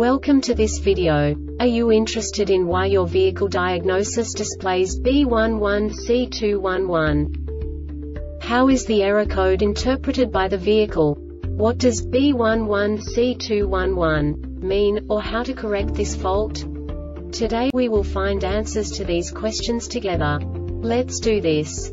Welcome to this video. Are you interested in why your vehicle diagnosis displays B11C211? How is the error code interpreted by the vehicle? What does B11C211 mean, or how to correct this fault? Today we will find answers to these questions together. Let's do this.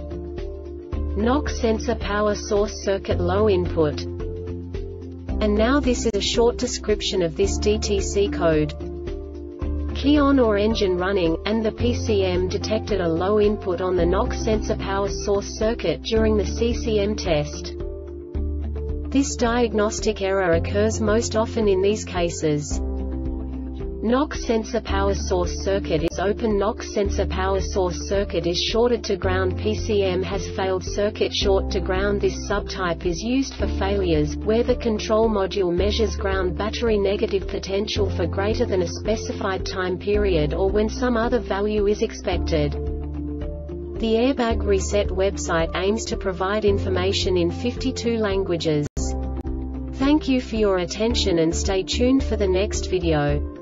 Knock sensor power source circuit low input. And now this is a short description of this DTC code. Key on or engine running, and the PCM detected a low input on the Knock sensor power source circuit during the CCM test. This diagnostic error occurs most often in these cases. Knock sensor power source circuit is open Knock sensor power source circuit is shorted to ground PCM has failed circuit short to ground This subtype is used for failures, where the control module measures ground battery negative potential for greater than a specified time period or when some other value is expected. The Airbag Reset website aims to provide information in 52 languages. Thank you for your attention and stay tuned for the next video.